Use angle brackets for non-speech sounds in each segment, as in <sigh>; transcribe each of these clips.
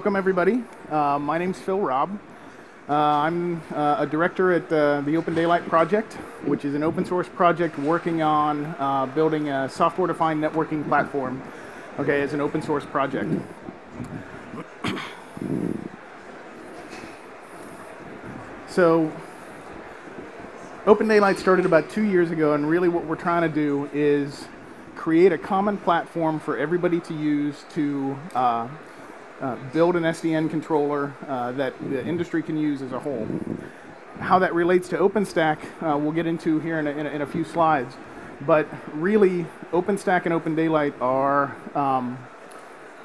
Welcome, everybody. Uh, my name's Phil Robb. Uh, I'm uh, a director at uh, the Open Daylight Project, which is an open source project working on uh, building a software defined networking platform. Okay, as an open source project. <clears throat> so, Open Daylight started about two years ago, and really what we're trying to do is create a common platform for everybody to use to uh, build an SDN controller uh, that the industry can use as a whole. How that relates to OpenStack, uh, we'll get into here in a, in a, in a, few slides. But really, OpenStack and Open Daylight are um,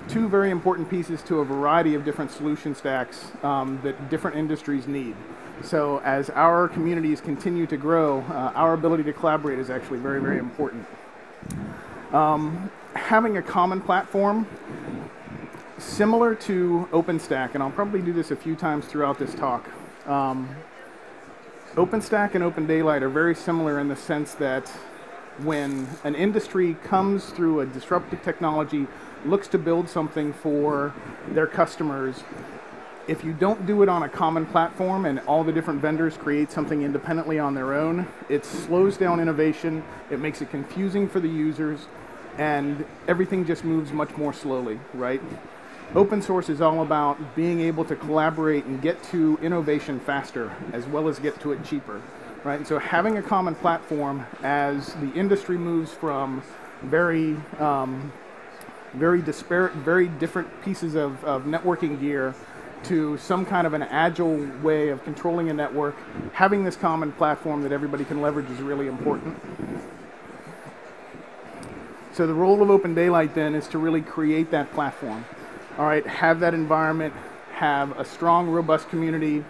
two very important pieces to a variety of different solution stacks um, that different industries need. So as our communities continue to grow, uh, our ability to collaborate is actually very, very important. Um, having a common platform similar to OpenStack, and I'll probably do this a few times throughout this talk. Um, OpenStack and Open Daylight are very similar in the sense that when an industry comes through a disruptive technology, looks to build something for their customers, if you don't do it on a common platform and all the different vendors create something independently on their own, it slows down innovation, it makes it confusing for the users, and everything just moves much more slowly, right? Open source is all about being able to collaborate and get to innovation faster, as well as get to it cheaper, right? And so having a common platform as the industry moves from very, um, very disparate, very different pieces of, of networking gear to some kind of an agile way of controlling a network, having this common platform that everybody can leverage is really important. So the role of Open Daylight then is to really create that platform all right, have that environment, have a strong, robust community,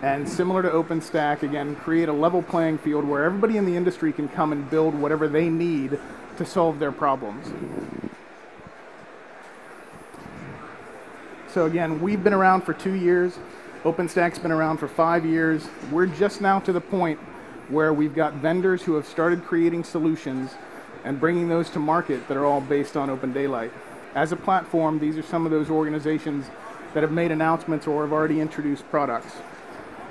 and similar to OpenStack, again, create a level playing field where everybody in the industry can come and build whatever they need to solve their problems. So again, we've been around for two years. OpenStack's been around for five years. We're just now to the point where we've got vendors who have started creating solutions and bringing those to market that are all based on Open Daylight as a platform, these are some of those organizations that have made announcements or have already introduced products.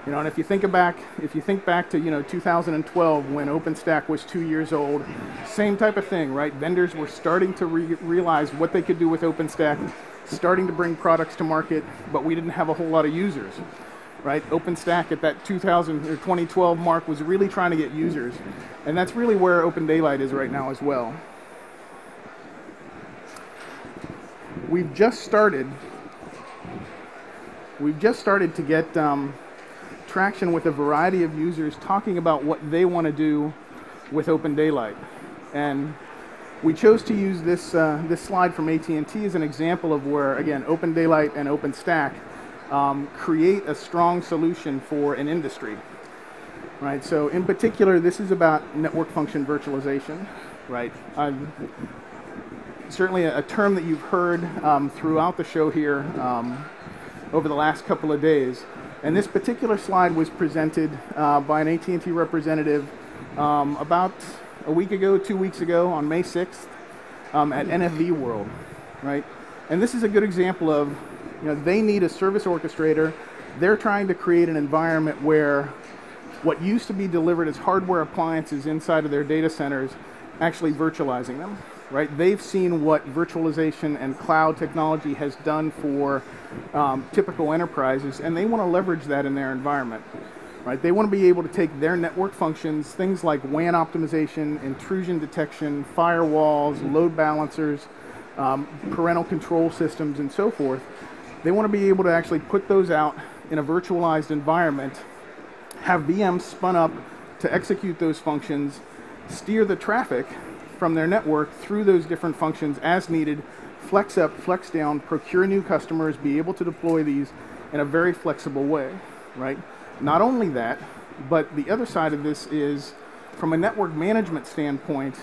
You know, and if you think back, if you think back to you know 2012 when OpenStack was two years old, same type of thing, right? Vendors were starting to re realize what they could do with OpenStack, starting to bring products to market, but we didn't have a whole lot of users, right? OpenStack at that 2000 or 2012 mark was really trying to get users, and that's really where Open Daylight is right now as well. We've just started. We've just started to get um, traction with a variety of users talking about what they want to do with Open Daylight, and we chose to use this uh, this slide from AT&T as an example of where again Open Daylight and OpenStack um, create a strong solution for an industry. Right. So in particular, this is about network function virtualization. Right. I'm, certainly a, a, term that you've heard um, throughout the show here um, over the last couple of days. And this particular slide was presented uh, by an AT&T representative um, about a week ago, two weeks ago, on May 6th um, at NFV World, right? And this is a good example of, you know, they need a service orchestrator. They're trying to create an environment where what used to be delivered as hardware appliances inside of their data centers, actually virtualizing them right? They've seen what virtualization and cloud technology has done for um, typical enterprises, and they want to leverage that in their environment, right? They want to be able to take their network functions, things like WAN optimization, intrusion detection, firewalls, load balancers, um, parental control systems, and so forth. They want to be able to actually put those out in a virtualized environment, have VMs spun up to execute those functions, steer the traffic from their network through those different functions as needed, flex up, flex down, procure new customers, be able to deploy these in a very flexible way, right? Not only that, but the other side of this is from a network management standpoint,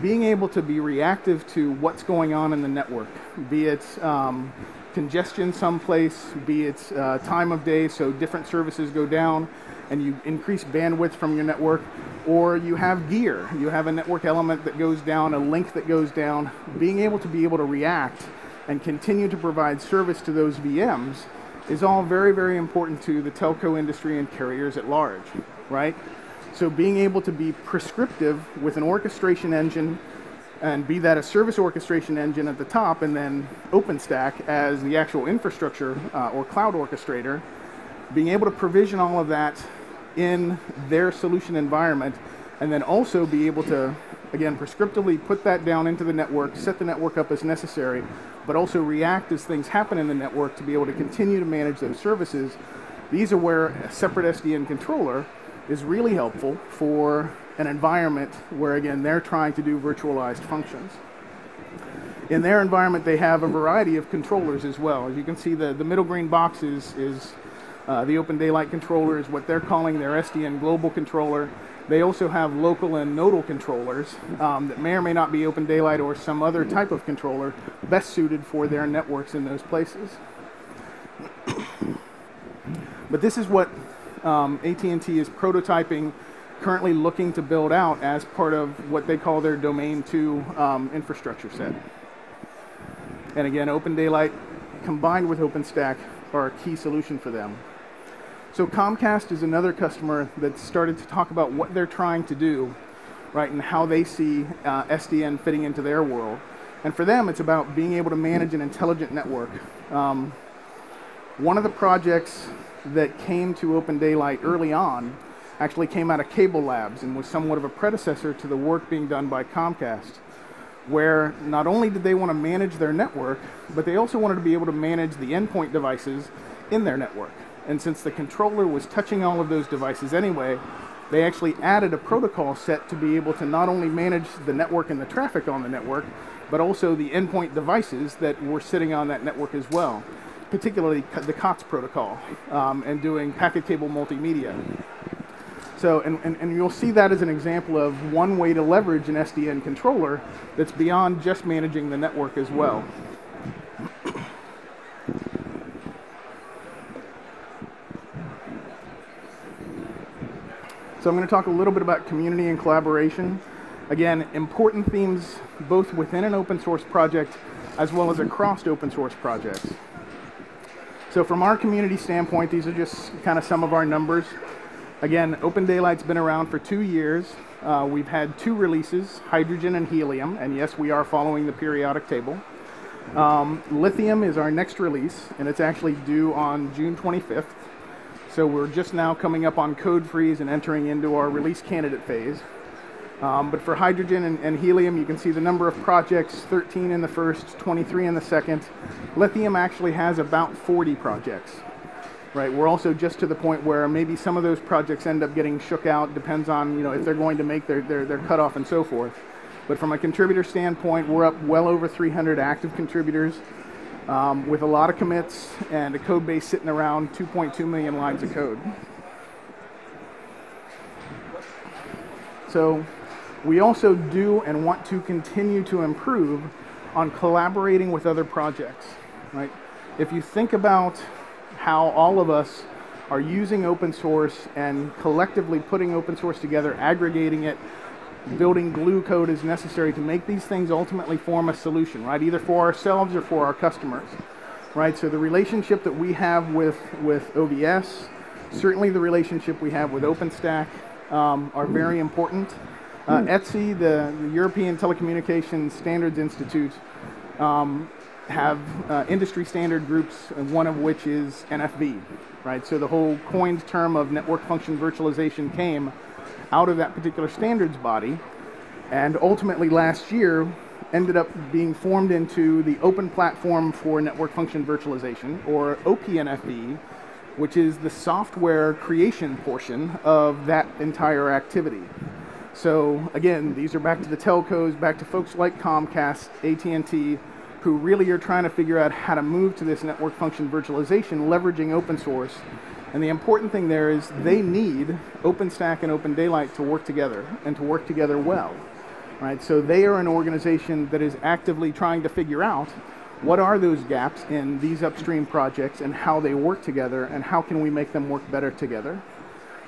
being able to be reactive to what's going on in the network, be it um, congestion someplace, be it uh, time of day, so different services go down, and you increase bandwidth from your network, or you have gear, you have a network element that goes down, a link that goes down, being able to be able to react and continue to provide service to those VMs is all very, very important to the telco industry and carriers at large, right? So being able to be prescriptive with an orchestration engine and be that a service orchestration engine at the top and then OpenStack as the actual infrastructure uh, or cloud orchestrator, being able to provision all of that in their solution environment and then also be able to, again, prescriptively put that down into the network, set the network up as necessary, but also react as things happen in the network to be able to continue to manage those services. These are where a separate SDN controller is really helpful for an environment where, again, they're trying to do virtualized functions. In their environment, they have a variety of controllers as well. As you can see, the, the middle green box is, is uh, the Open Daylight controller, is what they're calling their SDN global controller. They also have local and nodal controllers um, that may or may not be Open Daylight or some other type of controller best suited for their networks in those places. but this is what um, AT&T is prototyping, currently looking to build out as part of what they call their Domain 2 um, infrastructure set. And again, Open Daylight combined with OpenStack are a key solution for them. So Comcast is another customer that started to talk about what they're trying to do, right, and how they see uh, SDN fitting into their world. And for them, it's about being able to manage an intelligent network. Um, one of the projects that came to Open Daylight early on actually came out of Cable Labs and was somewhat of a predecessor to the work being done by Comcast, where not only did they want to manage their network, but they also wanted to be able to manage the endpoint devices in their network. And since the controller was touching all of those devices anyway, they actually added a protocol set to be able to not only manage the network and the traffic on the network, but also the endpoint devices that were sitting on that network as well particularly the COPS protocol um, and doing packet cable multimedia. So, and, and, and, you'll see that as an example of one way to leverage an SDN controller that's beyond just managing the network as well. So I'm going to talk a little bit about community and collaboration. Again, important themes both within an open source project as well as across open source projects. So from our community standpoint, these are just kind of some of our numbers. Again, Open Daylight's been around for two years. Uh, we've had two releases, hydrogen and helium, and yes, we are following the periodic table. Um, lithium is our next release, and it's actually due on June 25th. So we're just now coming up on code freeze and entering into our release candidate phase. Um, but for hydrogen and, and, helium, you can see the number of projects, 13 in the first, 23 in the second. Lithium actually has about 40 projects. Right, we're also just to the point where maybe some of those projects end up getting shook out, depends on you know if they're going to make their, their, their cutoff and so forth. But from a contributor standpoint, we're up well over 300 active contributors um, with a lot of commits and a code base sitting around 2.2 million lines of code. So we also do and want to continue to improve on collaborating with other projects, right? If you think about how all of us are using open source and collectively putting open source together, aggregating it, building glue code as necessary to make these things ultimately form a solution, right? Either for ourselves or for our customers, right? So the relationship that we have with, with OVS, certainly the relationship we have with OpenStack um, are very important. Uh, ETSI, the, the, European Telecommunications Standards Institute, um, have uh, industry standard groups, one of which is NFV, right? So the whole coined term of network function virtualization came out of that particular standards body, and ultimately last year ended up being formed into the Open Platform for Network Function Virtualization, or OPNFV, which is the software creation portion of that entire activity. So again, these are back to the telcos, back to folks like Comcast, AT&T, who really are trying to figure out how to move to this network function virtualization, leveraging open source. And the important thing there is they need OpenStack and Open Daylight to work together and to work together well. Right? So they are an organization that is actively trying to figure out what are those gaps in these upstream projects and how they work together and how can we make them work better together.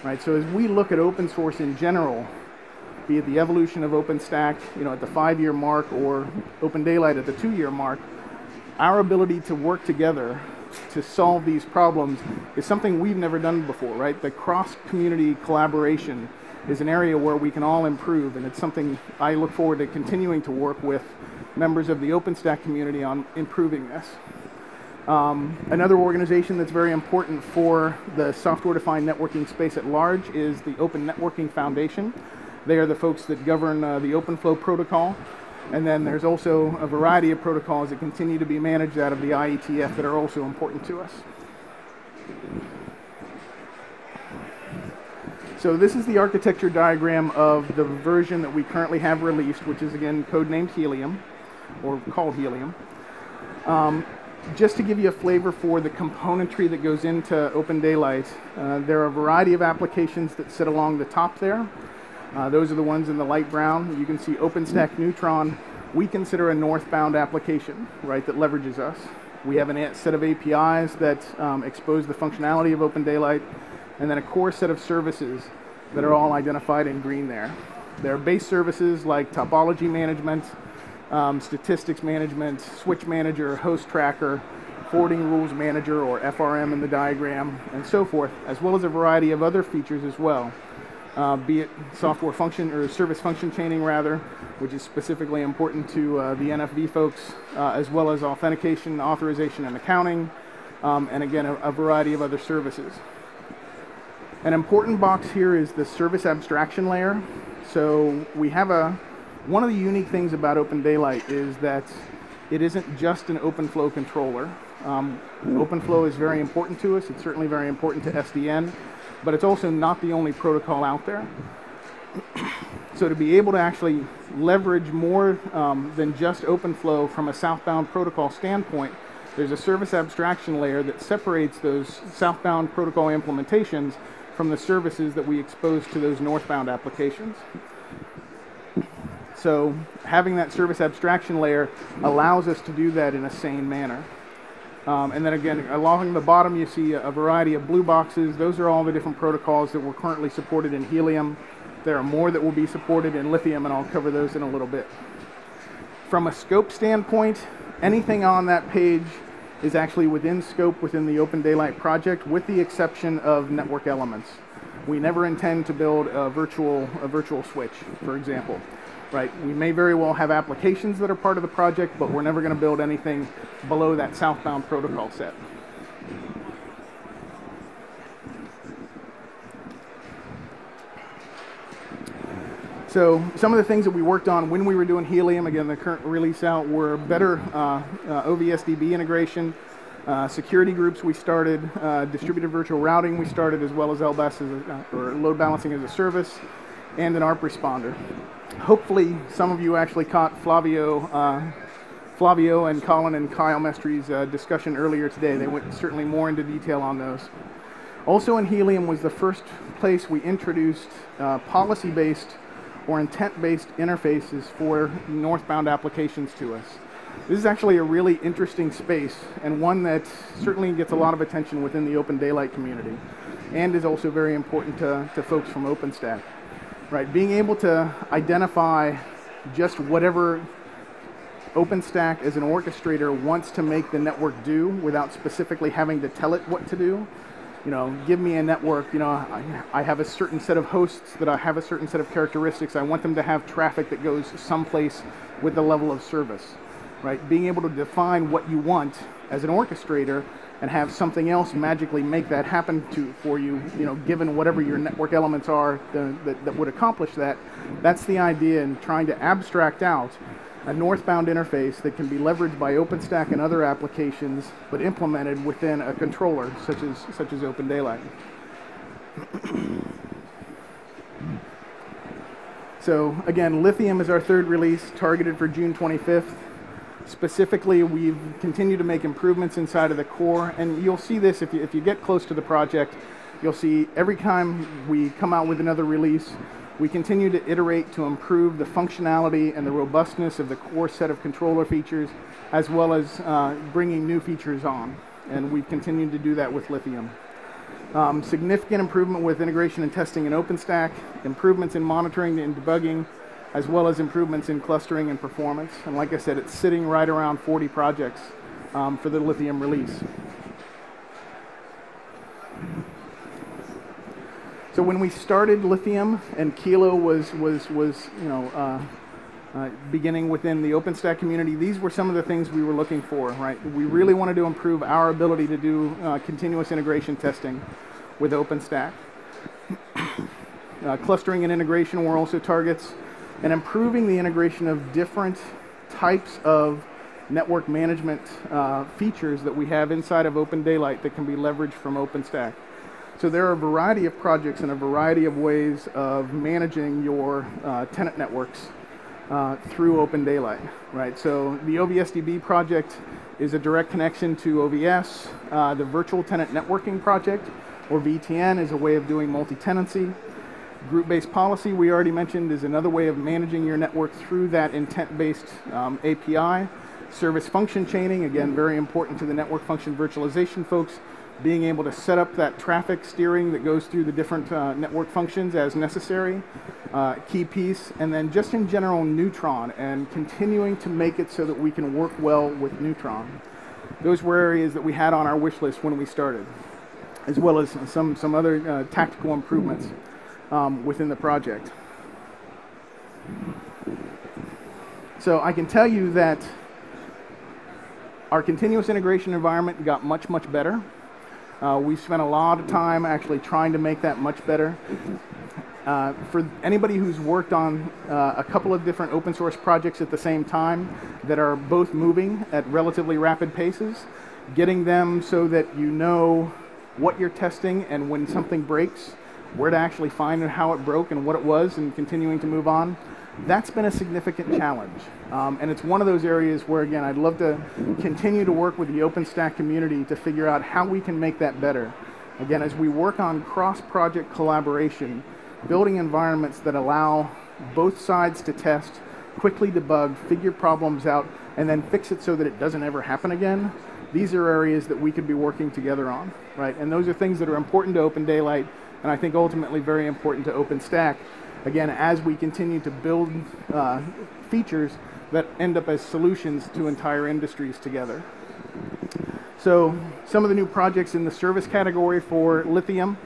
Right? So as we look at open source in general, be it the evolution of OpenStack, you know, at the five-year mark or Open Daylight at the two-year mark, our ability to work together to solve these problems is something we've never done before, right? The cross-community collaboration is an area where we can all improve, and it's something I look forward to continuing to work with members of the OpenStack community on improving this. Um, another organization that's very important for the software-defined networking space at large is the Open Networking Foundation. They are the folks that govern uh, the OpenFlow protocol. And then there's also a variety of protocols that continue to be managed out of the IETF that are also important to us. So this is the architecture diagram of the version that we currently have released, which is again codenamed Helium, or called Helium. Um, just to give you a flavor for the componentry that goes into Open Daylight, uh, there are a variety of applications that sit along the top there. Uh, those are the ones in the light brown. You can see OpenStack Neutron. We consider a northbound application, right, that leverages us. We have a set of APIs that um, expose the functionality of Open Daylight, and then a core set of services that are all identified in green there. There are base services like topology management, um, statistics management, switch manager, host tracker, forwarding rules manager or FRM in the diagram, and so forth, as well as a variety of other features as well uh, be it software function or service function chaining rather, which is specifically important to uh, the NFV folks, uh, as well as authentication, authorization, and accounting, um, and again, a, a, variety of other services. An important box here is the service abstraction layer. So we have a, one of the unique things about Open Daylight is that it isn't just an OpenFlow controller. Um, OpenFlow is very important to us. It's certainly very important to SDN but it's also not the only protocol out there. <clears throat> so to be able to actually leverage more um, than just OpenFlow from a southbound protocol standpoint, there's a service abstraction layer that separates those southbound protocol implementations from the services that we expose to those northbound applications. So having that service abstraction layer allows us to do that in a sane manner. Um, and then again, along the bottom, you see a, variety of blue boxes. Those are all the different protocols that were currently supported in Helium. There are more that will be supported in Lithium, and I'll cover those in a little bit. From a scope standpoint, anything on that page is actually within scope within the Open Daylight project, with the exception of network elements. We never intend to build a virtual, a virtual switch, for example right? We may very well have applications that are part of the project, but we're never going to build anything below that southbound protocol set. So some of the things that we worked on when we were doing Helium, again, the current release out, were better uh, uh, OVSDB integration, uh, security groups we started, uh, distributed virtual routing we started, as well as LBaaS, as a, or load balancing as a service, and an ARP responder hopefully some of you actually caught Flavio, uh, Flavio and Colin and Kyle Mestry's uh, discussion earlier today. They went certainly more into detail on those. Also in Helium was the first place we introduced uh, policy-based or intent-based interfaces for northbound applications to us. This is actually a really interesting space and one that certainly gets a lot of attention within the Open Daylight community and is also very important to, to folks from OpenStack right? Being able to identify just whatever OpenStack as an orchestrator wants to make the network do without specifically having to tell it what to do. You know, give me a network, you know, I, I, have a certain set of hosts that I have a certain set of characteristics. I want them to have traffic that goes someplace with the level of service, right? Being able to define what you want as an orchestrator and have something else magically make that happen to for you, you know, given whatever your network elements are the, that, that would accomplish that. That's the idea in trying to abstract out a northbound interface that can be leveraged by OpenStack and other applications, but implemented within a controller such as such as Open Daylight. so again, Lithium is our third release, targeted for June 25th. Specifically, we've continued to make improvements inside of the core, and you'll see this if you, if you get close to the project. You'll see every time we come out with another release, we continue to iterate to improve the functionality and the robustness of the core set of controller features, as well as uh, bringing new features on. And we've continued to do that with Lithium. Um, significant improvement with integration and testing in OpenStack, improvements in monitoring and debugging, as well as improvements in clustering and performance. And like I said, it's sitting right around 40 projects um, for the Lithium release. So when we started Lithium and Kilo was, was, was you know, uh, uh, beginning within the OpenStack community, these were some of the things we were looking for, right? We really wanted to improve our ability to do uh, continuous integration testing with OpenStack. <coughs> Uh, clustering and integration were also targets, and improving the integration of different types of network management uh, features that we have inside of Open Daylight that can be leveraged from OpenStack. So there are a variety of projects and a variety of ways of managing your uh, tenant networks uh, through Open Daylight, right? So the OVSDB project is a direct connection to OVS. Uh, the Virtual Tenant Networking project, or VTN, is a way of doing multi-tenancy. Group-based policy, we already mentioned, is another way of managing your network through that intent-based um, API. Service function chaining, again, very important to the network function virtualization folks, being able to set up that traffic steering that goes through the different uh, network functions as necessary, uh, key piece, and then just in general Neutron and continuing to make it so that we can work well with Neutron. Those were areas that we had on our wish list when we started, as well as some, some other uh, tactical improvements um, within the project. So I can tell you that our continuous integration environment got much, much better. Uh, we spent a lot of time actually trying to make that much better. Uh, for anybody who's worked on uh, a couple of different open source projects at the same time that are both moving at relatively rapid paces, getting them so that you know what you're testing and when something breaks, where to actually find and how it broke and what it was and continuing to move on, that's been a significant challenge. Um, and it's one of those areas where, again, I'd love to continue to work with the OpenStack community to figure out how we can make that better. Again, as we work on cross-project collaboration, building environments that allow both sides to test, quickly debug, figure problems out, and then fix it so that it doesn't ever happen again, these are areas that we could be working together on, right? And those are things that are important to Open Daylight, and I think ultimately very important to OpenStack. Again, as we continue to build uh, features that end up as solutions to entire industries together. So some of the new projects in the service category for Lithium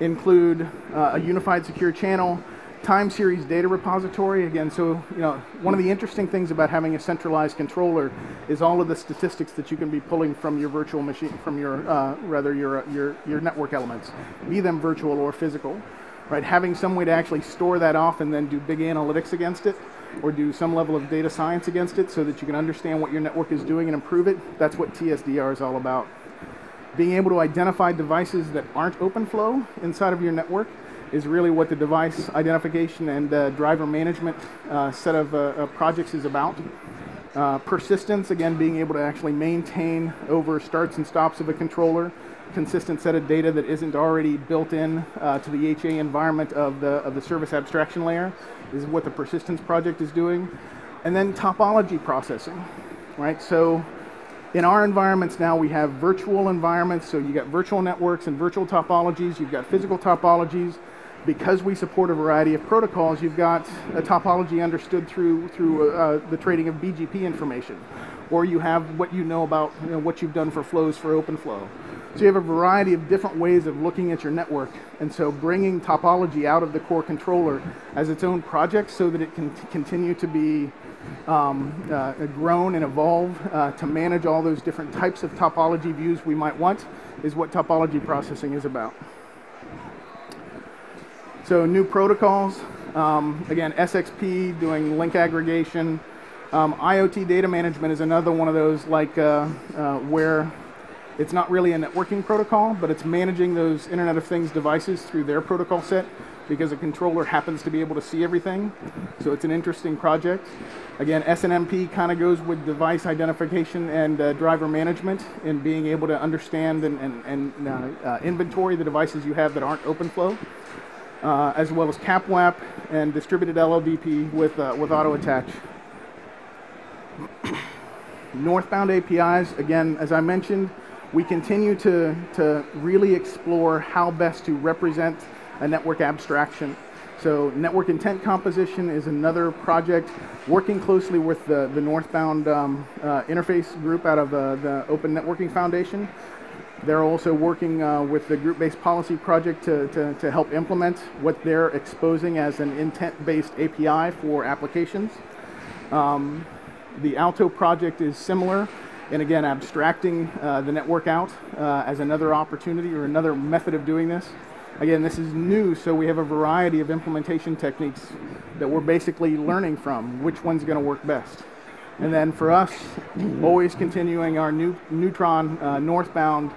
include uh, a unified secure channel, time series data repository. Again, so you know, one of the interesting things about having a centralized controller is all of the statistics that you can be pulling from your virtual machine, from your uh, rather your your your network elements, be them virtual or physical. Right, having some way to actually store that off and then do big analytics against it, or do some level of data science against it, so that you can understand what your network is doing and improve it. That's what TSDR is all about. Being able to identify devices that aren't OpenFlow inside of your network is really what the device identification and uh, driver management uh, set of uh, projects is about. Uh, persistence, again, being able to actually maintain over starts and stops of a controller, consistent set of data that isn't already built in uh, to the HA environment of the, of the service abstraction layer is what the persistence project is doing. And then topology processing, right? So in our environments now, we have virtual environments. So you got virtual networks and virtual topologies. You've got physical topologies because we support a variety of protocols, you've got a topology understood through through uh, the trading of BGP information, or you have what you know about you know, what you've done for flows for OpenFlow. So you have a variety of different ways of looking at your network, and so bringing topology out of the core controller as its own project so that it can continue to be um, uh, grown and evolve uh, to manage all those different types of topology views we might want is what topology processing is about. So new protocols, um, again, SXP doing link aggregation. Um, IoT data management is another one of those like uh, uh, where it's not really a networking protocol, but it's managing those Internet of Things devices through their protocol set because a controller happens to be able to see everything. So it's an interesting project. Again, SNMP kind of goes with device identification and uh, driver management and being able to understand and, and, and uh, uh, inventory the devices you have that aren't OpenFlow uh, as well as CapWAP and distributed LLDP with, uh, with auto attach. <clears throat> Northbound APIs, again, as I mentioned, we continue to, to really explore how best to represent a network abstraction So network intent composition is another project working closely with the, the Northbound um, uh, interface group out of uh, the Open Networking Foundation. They're also working uh, with the group-based policy project to, to, to, help implement what they're exposing as an intent-based API for applications. Um, the Alto project is similar, and again, abstracting uh, the network out uh, as another opportunity or another method of doing this. Again, this is new, so we have a variety of implementation techniques that we're basically learning from, which one's going to work best. And then for us, always continuing our new Neutron uh, northbound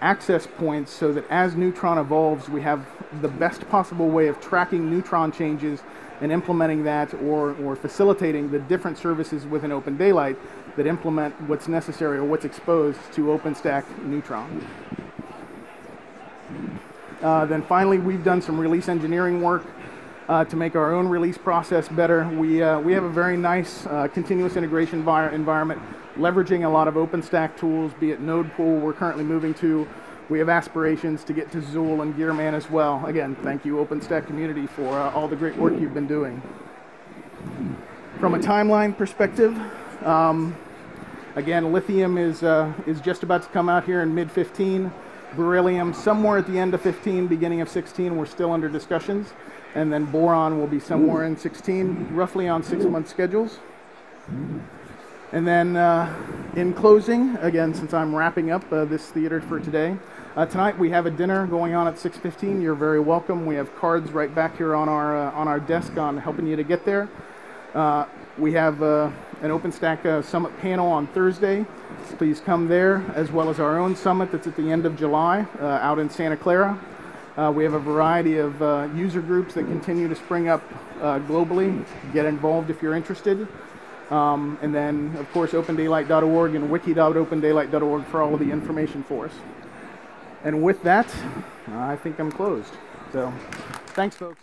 access points so that as Neutron evolves, we have the best possible way of tracking Neutron changes and implementing that or, or facilitating the different services within Open Daylight that implement what's necessary or what's exposed to OpenStack Neutron. Uh, then finally, we've done some release engineering work uh, to make our own release process better. We, uh, we have a very nice uh, continuous integration environment, leveraging a lot of OpenStack tools, be it Nodepool we're currently moving to. We have aspirations to get to Zuul and Gearman as well. Again, thank you OpenStack community for uh, all the great work you've been doing. From a timeline perspective, um, again, Lithium is, uh, is just about to come out here in mid-15. Beryllium somewhere at the end of 15, beginning of 16. We're still under discussions and then boron will be somewhere in 16, roughly on six month schedules. And then uh, in closing, again, since I'm wrapping up uh, this theater for today, uh, tonight we have a dinner going on at 6.15. You're very welcome. We have cards right back here on our, uh, on our desk on helping you to get there. Uh, we have uh, an OpenStack Summit panel on Thursday. Please come there, as well as our own summit that's at the end of July out in Santa Clara. Uh, we have a variety of uh, user groups that continue to spring up uh, globally. Get involved if you're interested. Um, and then, of course, opendaylight.org and wiki.opendaylight.org for all of the information for us. And with that, I think I'm closed. So, thanks, folks.